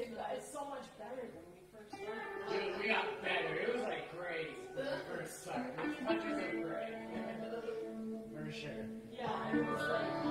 It's so much better than we first started. Dude, we got better. It was like great the first time. As much as it great. For sure. Yeah, it was like.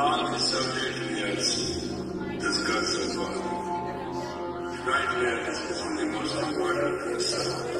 hardly subject that's discussed so far. Right now, this is the most important.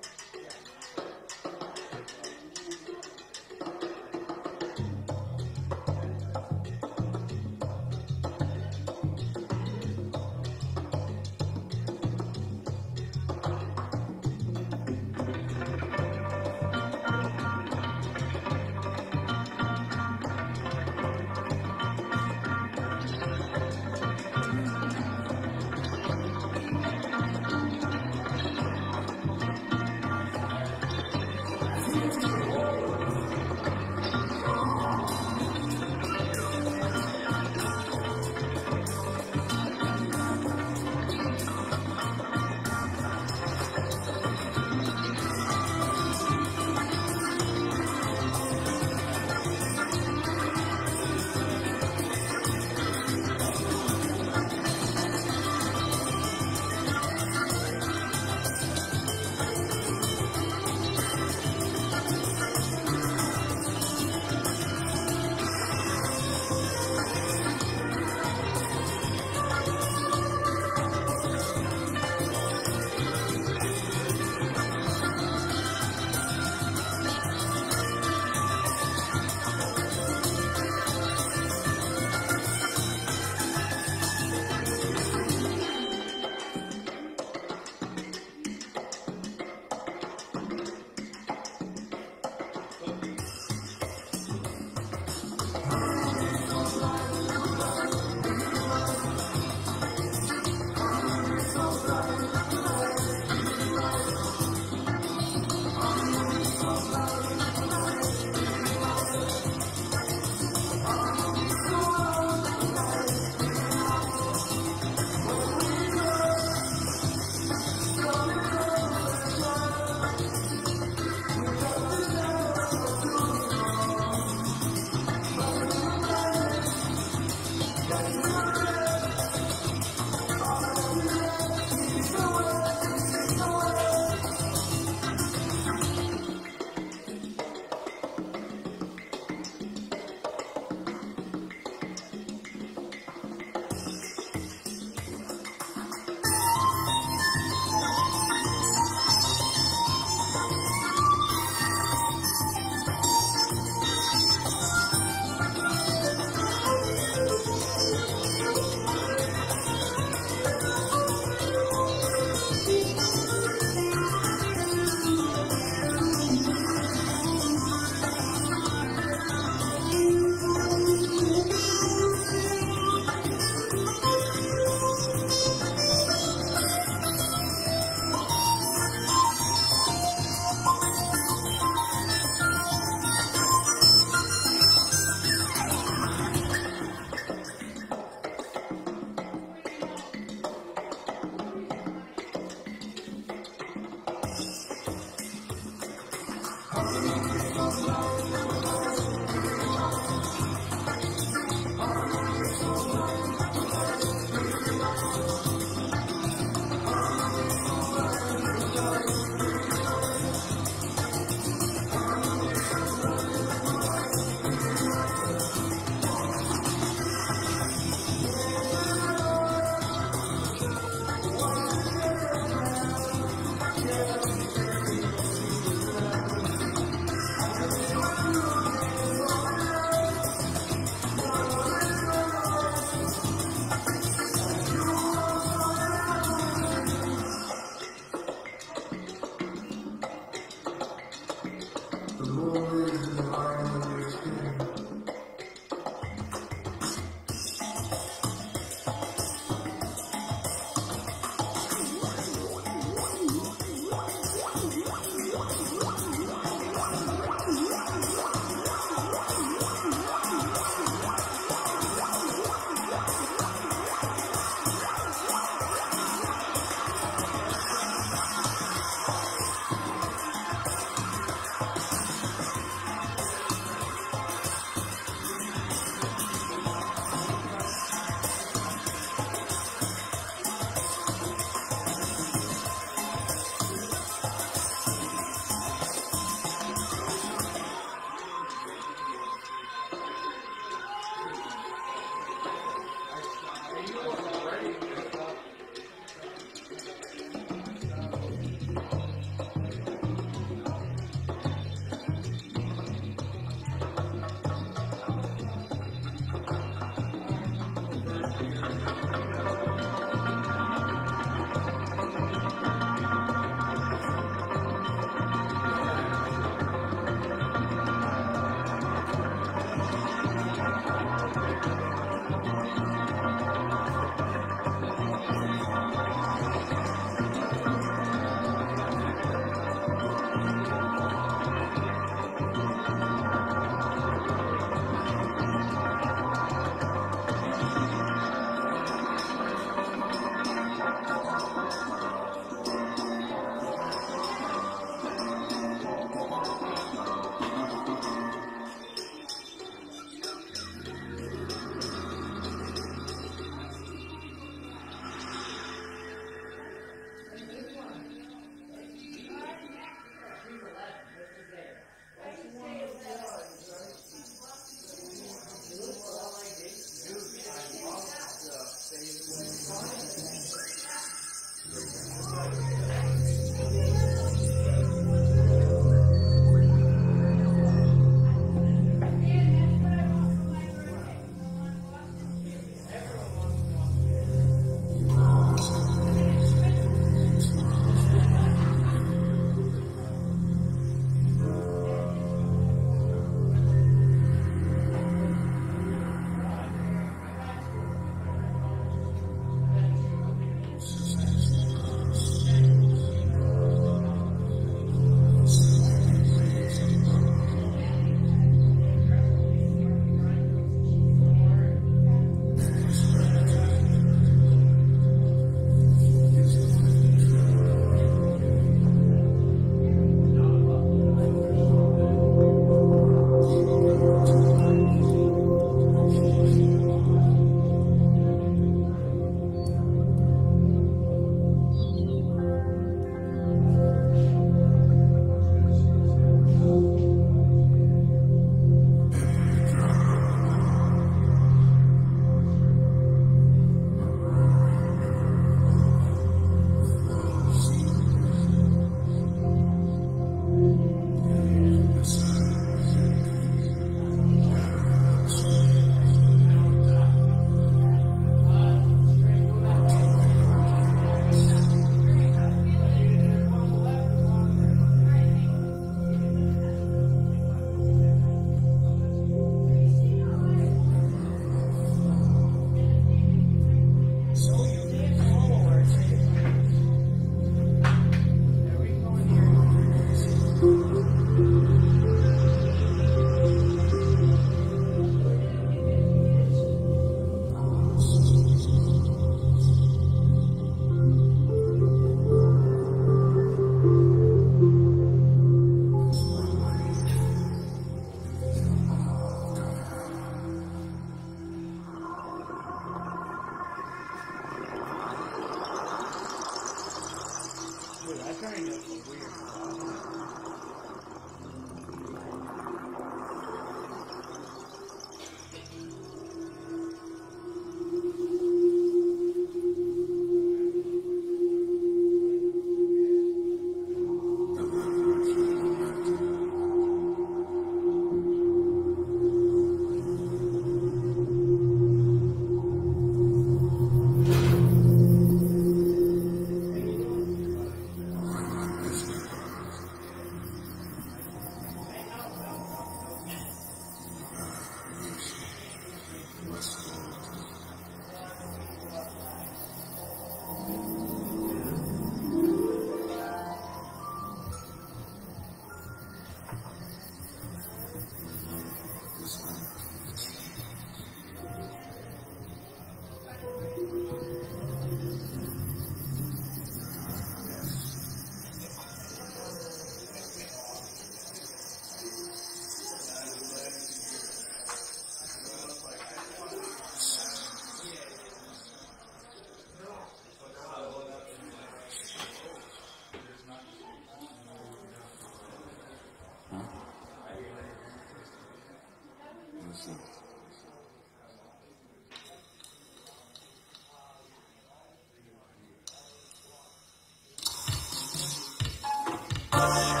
Bye.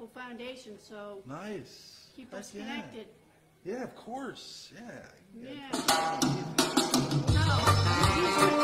Gonna need a couple foundations, so Nice. keep Heck us yeah. connected. Yeah, of course. Yeah. Yeah. No,